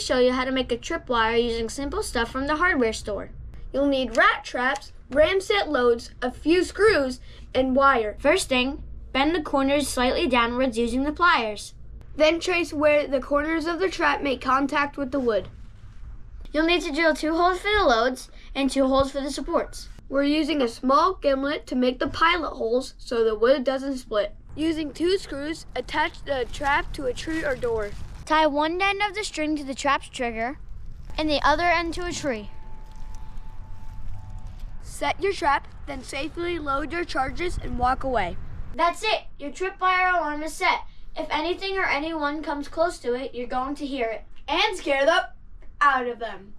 show you how to make a tripwire using simple stuff from the hardware store. You'll need rat traps, Ramset loads, a few screws, and wire. First thing, bend the corners slightly downwards using the pliers. Then trace where the corners of the trap make contact with the wood. You'll need to drill two holes for the loads and two holes for the supports. We're using a small gimlet to make the pilot holes so the wood doesn't split. Using two screws, attach the trap to a tree or door. Tie one end of the string to the trap's trigger and the other end to a tree. Set your trap, then safely load your charges and walk away. That's it. Your tripwire alarm is set. If anything or anyone comes close to it, you're going to hear it. And scare the out of them.